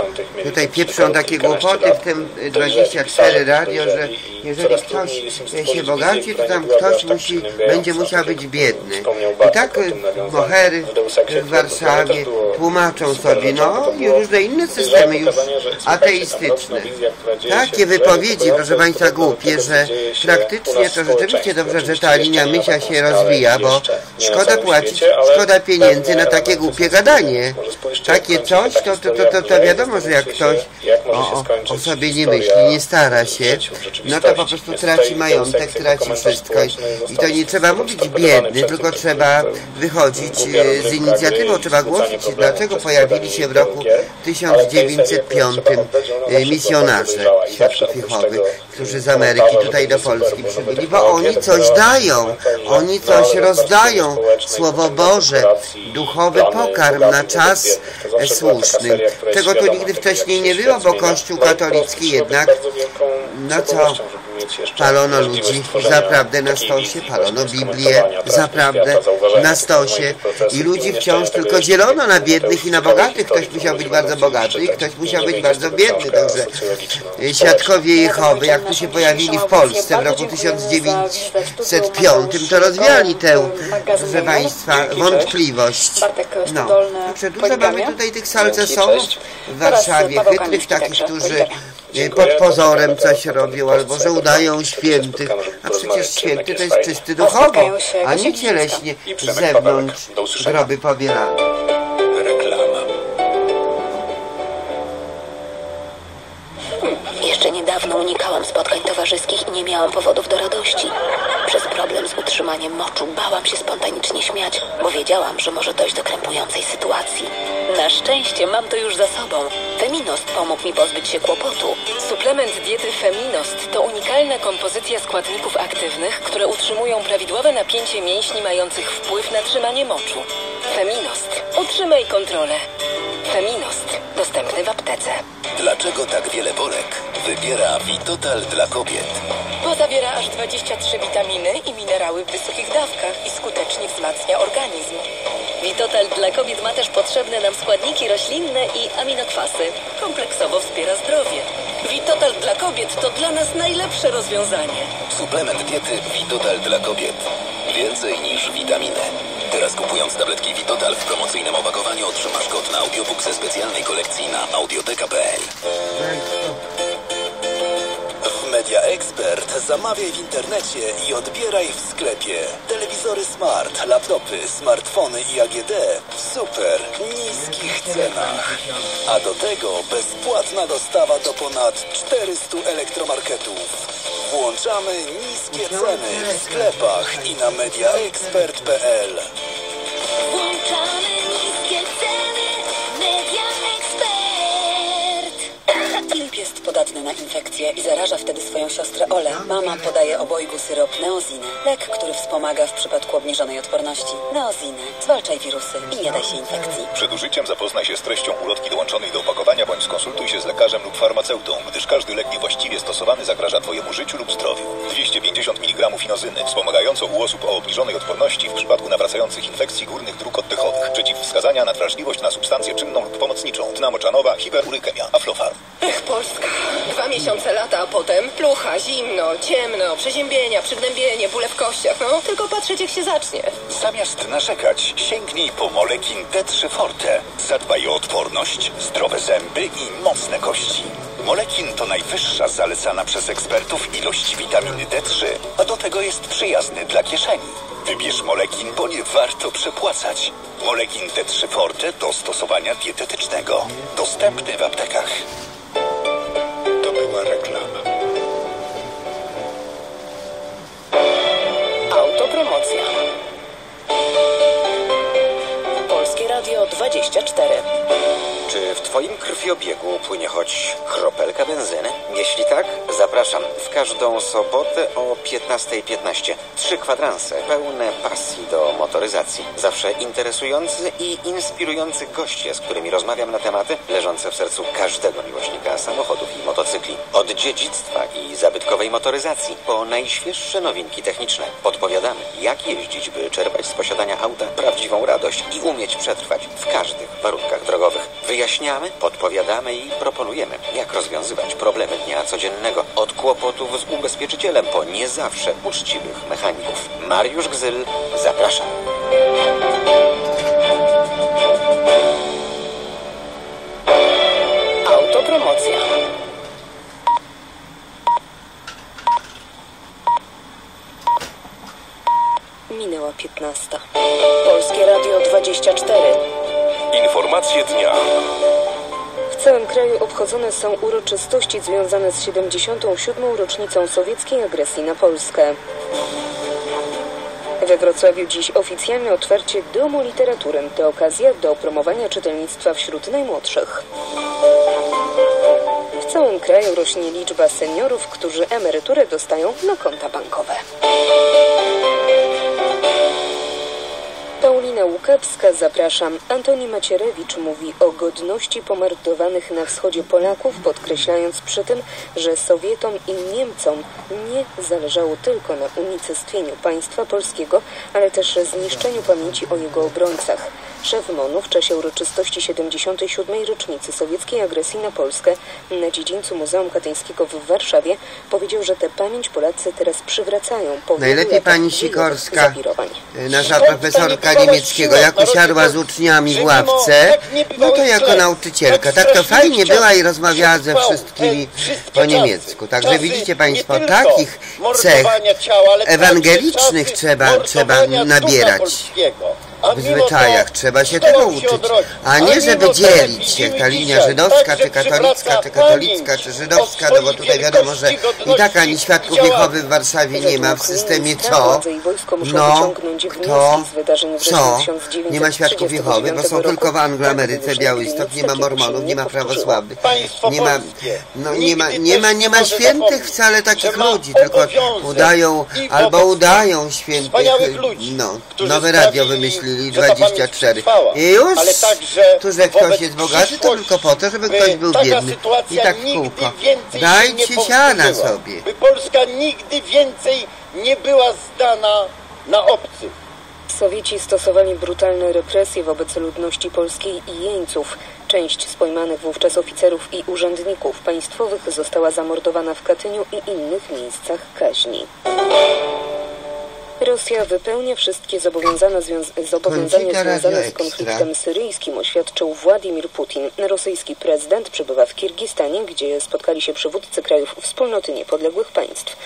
80. mieli tutaj pieprzą takie głupoty w tym Że 24 pisarze radio, że jeżeli ktoś się bogaci, to tam ktoś tak musi, będzie musiał być biedny. I tak mohery w Warszawie tłumaczą sobie, no i różne inne systemy już ateistyczne. Takie wypowiedzi, proszę Państwa, głupie, że praktycznie to rzeczywiście dobrze, że ta linia mycia się rozwija, bo szkoda płacić, szkoda pieniędzy na takie głupie gadanie. Takie coś, to, to, to, to, to grze, wiadomo, że jak ktoś o, o sobie nie myśli, nie stara się, no to po prostu traci majątek, traci wszystko. I to nie trzeba mówić biedny, tylko trzeba którzy wychodzić e, z inicjatywą, trzeba głosić, dlaczego pojawili się w roku gier, ale w tej serii 1905 trzeba oddać, że ona e, misjonarze tego, którzy z mm, Ameryki tutaj do Polski przybyli, bo technologie, oni coś dają, oni coś rozdają, Słowo Boże, duchowy pokarm na czas słuszny. Czego tu nigdy tego, wcześniej nie było, bo. Kościół No katolicki jednak no co, Palono ludzi, zaprawdę na stosie, palono Biblię, zaprawdę na stosie i ludzi wciąż tylko dzielono na biednych i na bogatych. Ktoś musiał być bardzo bogaty i ktoś musiał być bardzo biedny, także e, świadkowie Jehowy, jak tu się pojawili w Polsce w roku Bardzo dziękujemy za wizytę w studiu. 1905, to rozwiali tę, proszę. Państwa, wątpliwość. No, dużo mamy tutaj tych salcesonów w Warszawie, Paweł chytrych takich, którzy e. pod pozorem coś robią, albo że udają świętych, a przecież święty to jest czysty duchowo, a nie cieleśnie z zewnątrz groby pobierane. Reklama. Jeszcze niedawno unikałam spotkań towarzyskich nie miałam powodów do radości. Przez problem z utrzymaniem moczu bałam się spontanicznie śmiać, bo wiedziałam, że może dojść do krępującej sytuacji. Na szczęście mam to już za sobą. Feminost pomógł mi pozbyć się kłopotu. Suplement diety Feminost to unikalna kompozycja składników aktywnych, które utrzymują prawidłowe napięcie mięśni mających wpływ na trzymanie moczu. Feminost. Utrzymaj kontrolę. Feminost. Dostępny w aptece. Dlaczego tak wiele Polek wybiera Vitotal dla kobiet? Bo zawiera aż 23 witaminy i minerały w wysokich dawkach i skutecznie wzmacnia organizm. Vitotal dla kobiet ma też potrzebne nam składniki roślinne i aminokwasy. Kompleksowo wspiera zdrowie. Vitotal dla kobiet to dla nas najlepsze rozwiązanie. Suplement diety Vitotal dla kobiet. Więcej niż witaminy. Teraz kupując tabletki Vitotal w promocyjnym opakowaniu otrzymasz kod na audiobook ze specjalnej kolekcji na audioteka.pl. W Media Expert zamawiaj w internecie i odbieraj w sklepie. Telewizory smart, laptopy, smartfony i AGD w super niskich cenach. A do tego bezpłatna dostawa do ponad 400 elektromarketów. Włączamy niskie ceny w sklepach i na mediaexpert.pl. infekcję i zaraża wtedy swoją siostrę Olę. Mama podaje obojgu syrop Neozine. Lek, który wspomaga w przypadku obniżonej odporności. Neozine. Zwalczaj wirusy i nie daj się infekcji. Przed użyciem zapoznaj się z treścią ulotki dołączonej do opakowania bądź skonsultuj się z lekarzem lub farmaceutą, gdyż każdy lek niewłaściwie stosowany zagraża Twojemu życiu lub zdrowiu. 250 mg inozyny, wspomagająco u osób o obniżonej odporności w przypadku nawracających infekcji górnych dróg oddechowych. Przeciwwskazania na wrażliwość na substancję czynną lub pomocniczą. Tna moczanowa, hiperurykemia, aflofarm. Ech, Polska. Dwa miesiące lata, a potem plucha, zimno, ciemno, przeziębienia, przygnębienie, bóle w kościach. No, tylko patrzeć jak się zacznie. Zamiast narzekać, sięgnij po Molekin D3 Forte. Zadbaj o odporność, zdrowe zęby i mocne kości. Molekin to najwyższa zalecana przez ekspertów ilość witaminy D3, a do tego jest przyjazny dla kieszeni. Wybierz Molekin, bo nie warto przepłacać. Molekin D3 Forte do stosowania dietetycznego. Dostępny w aptekach. Była reklama. Autopromocja. Polskie Radio 24. Czy w Twoim krwiobiegu płynie choć kropelka benzyny? Jeśli tak, zapraszam w każdą sobotę o 15.15. Trzy kwadranse pełne pasji do motoryzacji. Zawsze interesujący i inspirujący goście, z którymi rozmawiam na tematy leżące w sercu każdego miłośnika samochodów i motocykli. Od dziedzictwa i zabytkowej motoryzacji po najświeższe nowinki techniczne. Podpowiadamy, jak jeździć, by czerpać z posiadania auta prawdziwą radość i umieć przetrwać w każdych warunkach drogowych. Wyjaśniamy, podpowiadamy i proponujemy, jak rozwiązywać problemy dnia codziennego. Od kłopotów z ubezpieczycielem po nie zawsze uczciwych mechaników. Mariusz Gzyl, zapraszam. Autopromocja. Minęła 15. Polskie Radio 24. Informacje dnia. W całym kraju obchodzone są uroczystości związane z 77. rocznicą sowieckiej agresji na Polskę. We Wrocławiu dziś oficjalne otwarcie Domu Literatury. To okazja do promowania czytelnictwa wśród najmłodszych. W całym kraju rośnie liczba seniorów, którzy emeryturę dostają na konta bankowe. Łukawska, zapraszam. Antoni Macierewicz mówi o godności pomordowanych na wschodzie Polaków, podkreślając przy tym, że Sowietom i Niemcom nie zależało tylko na unicestwieniu państwa polskiego, ale też zniszczeniu pamięci o jego obrońcach. Szef MONU w czasie uroczystości 77. rocznicy sowieckiej agresji na Polskę na dziedzińcu Muzeum Katyńskiego w Warszawie powiedział, że tę pamięć Polacy teraz przywracają. po Najlepiej pani Sikorska, zawirowań. Nasza profesorka niemieckiego, jak usiadła z uczniami w ławce, no to jako nauczycielka. Tak to fajnie była i rozmawiała ze wszystkimi po niemiecku. Także widzicie państwo, takich cech ewangelicznych trzeba, trzeba nabierać. W zwyczajach trzeba się tego uczyć, a nie żeby dzielić jak ta linia żydowska, czy katolicka, czy katolicka, czy żydowska, no bo tutaj wiadomo, że i tak ani świadków Jehowy w Warszawie nie ma w systemie co, no, kto, co, nie ma świadków Jehowy, bo są tylko w Angloameryce, Białystok, nie ma mormonów, nie ma prawosławnych, nie ma, no nie ma, nie ma, nie ma świętych wcale takich ludzi, tylko udają, albo udają świętych, no, nowe radio wymyślili, 24. I już, tu, że ktoś jest bogaty, to tylko po to, żeby ktoś był biedny. I tak w kółko. Dajcie siana sobie. By Polska nigdy więcej nie była zdana na obcych. Sowieci stosowali brutalne represje wobec ludności polskiej i jeńców. Część z pojmanych wówczas oficerów i urzędników państwowych została zamordowana w Katyniu i innych miejscach kaźni. Rosja wypełnia wszystkie zobowiązania, zobowiązania związane z konfliktem syryjskim, oświadczył Władimir Putin. Rosyjski prezydent przebywa w Kirgistanie, gdzie spotkali się przywódcy krajów wspólnoty niepodległych państw.